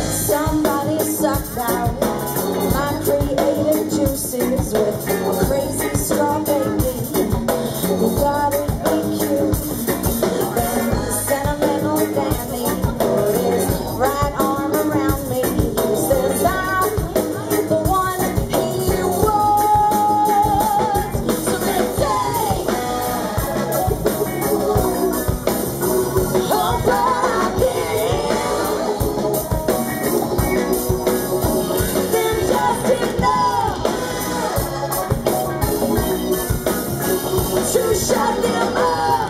Somebody sucked out my creative juices with crazy To shut them up.